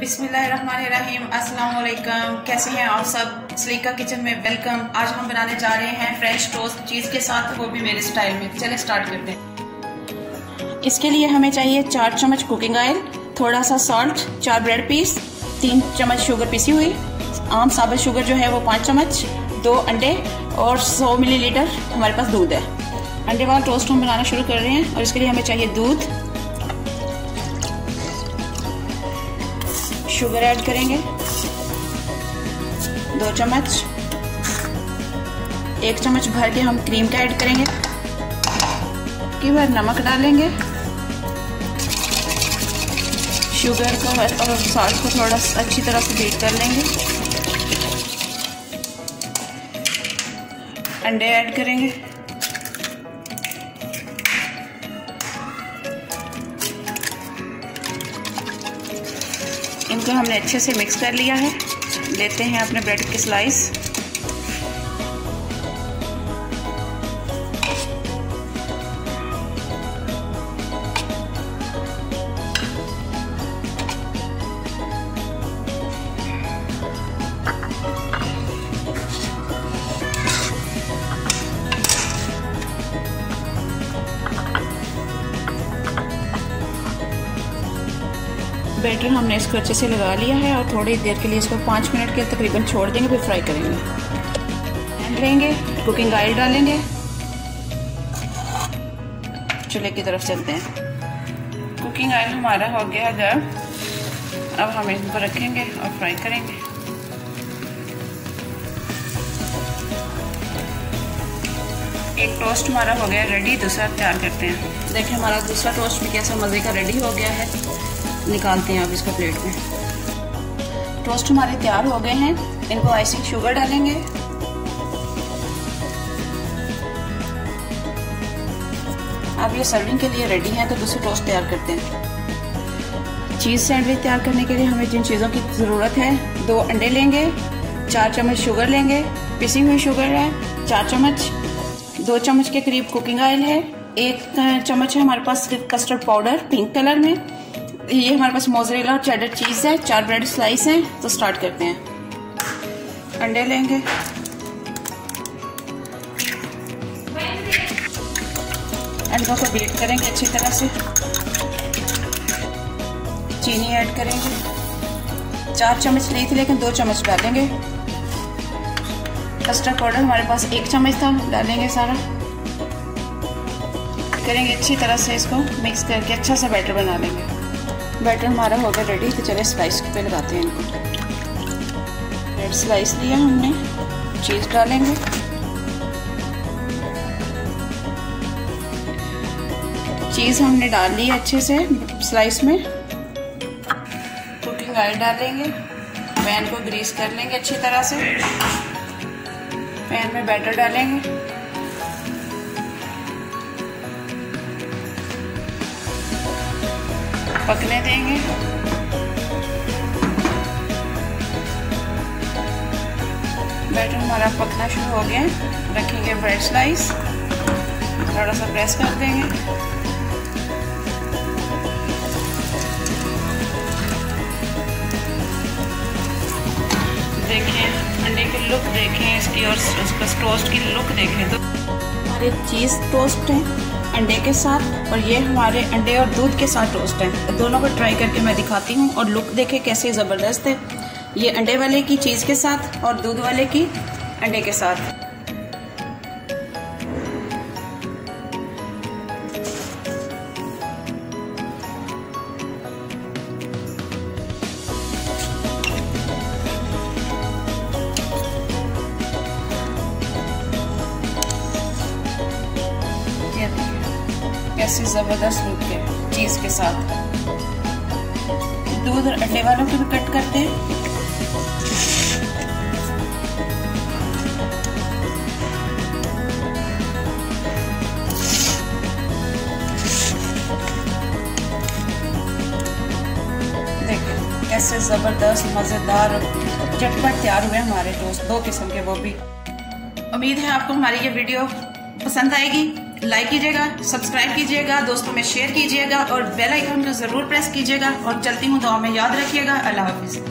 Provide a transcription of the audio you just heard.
बिस्मिल्लाहिर्रहमानिर्रहीम अस्सलाम वालेकुम कैसे हैं आप सब? सलीका किचन में वेलकम आज हम बनाने जा रहे हैं फ्रेंच टोस्ट चीज़ के साथ, वो भी मेरे स्टाइल में। चले स्टार्ट करते हैं। इसके लिए हमें चाहिए चार चम्मच कुकिंग ऑयल थोड़ा सा सॉल्ट चार ब्रेड पीस तीन चम्मच शुगर पीसी हुई। आम साबुत शुगर जो है वो पाँच चम्मच, दो अंडे और सौ मिलीलीटर हमारे पास दूध है। अंडे वाला टोस्ट हम बनाना शुरू कर रहे हैं और इसके लिए हमें चाहिए दूध। शुगर ऐड करेंगे। दो चम्मच। एक चम्मच भर के हम क्रीम का ऐड करेंगे। की बार नमक डालेंगे। शुगर को और सॉल्ट को थोड़ा अच्छी तरह से बीट कर लेंगे। अंडे ऐड करेंगे। इनको हमने अच्छे से मिक्स कर लिया है। लेते हैं अपने ब्रेड की स्लाइस बैटर हमने इसको अच्छे से लगा लिया है और थोड़ी देर के लिए इसको पाँच मिनट के तकरीबन छोड़ देंगे, फिर फ्राई करेंगे। लेंगे कुकिंग ऑयल डालेंगे। चूल्हे की तरफ़ चलते हैं। कुकिंग ऑयल हमारा हो गया गर्म अब हम इनको रखेंगे और फ्राई करेंगे। एक टोस्ट हमारा हो गया रेडी दूसरा तैयार करते हैं। देखिए हमारा दूसरा टोस्ट भी कैसा मज़े का रेडी हो गया है। निकालते हैं आप इसको प्लेट में। टोस्ट हमारे तैयार हो गए हैं। इनको आइसिंग शुगर डालेंगे। अब ये सर्विंग के लिए रेडी हैं तो दूसरे टोस्ट तैयार करते हैं। चीज़ सैंडविच तैयार करने के लिए हमें जिन चीज़ों की ज़रूरत है, दो अंडे लेंगे, चार चम्मच शुगर लेंगे, पिसी हुई शुगर है, चार चम्मच, दो चम्मच के करीब कुकिंग ऑयल है, एक चम्मच है हमारे पास कस्टर्ड पाउडर पिंक कलर में ये हमारे पास मोजरेला और चेडर चीज़ है, चार ब्रेड स्लाइस हैं तो स्टार्ट करते हैं। अंडे लेंगे। अंडों को बीट करेंगे अच्छी तरह से। चीनी ऐड करेंगे। चार चम्मच ली थी, लेकिन दो चम्मच डालेंगे। कस्टर्ड पाउडर हमारे पास एक चम्मच था, डालेंगे सारा। करेंगे अच्छी तरह से इसको मिक्स करके अच्छा सा बैटर बना लेंगे। बैटर हमारा हो गया रेडी तो चले स्लाइस पे लगाते हैं इनको। रेड स्लाइस लिया हमने चीज़ डालेंगे। चीज़ हमने डाल ली अच्छे से स्लाइस में। कुकिंग ऑयल डालेंगे। पैन को ग्रीस कर लेंगे अच्छी तरह से। पैन में बैटर डालेंगे। पकने देंगे। बैटर हमारा पकना शुरू हो गया रखेंगे ब्रेड स्लाइस थोड़ा सा प्रेस कर देंगे। देखें अंडे की लुक देखें, इसकी और उसका टोस्ट की लुक देखें तो हमारे चीज़ टोस्ट है। अंडे के साथ और ये हमारे अंडे और दूध के साथ टोस्ट है। दोनों को ट्राई करके मैं दिखाती हूँ और लुक देखे कैसे ज़बरदस्त है। ये अंडे वाले की चीज़ के साथ और दूध वाले की अंडे के साथ। कैसी ज़बरदस्त लुक है चीज़ के साथ। दूध और अंडे वालों को भी कट करते हैं। कैसे ज़बरदस्त, मज़ेदार चटपट तैयार हुए हमारे दोस्त, दो किस्म के वो भी। उम्मीद है आपको हमारी ये वीडियो पसंद आएगी। लाइक कीजिएगा, सब्सक्राइब कीजिएगा, दोस्तों में शेयर कीजिएगा और बेल आइकन को ज़रूर प्रेस कीजिएगा और चलती हूँ दुआ में याद रखिएगा। अल्लाह हाफिज।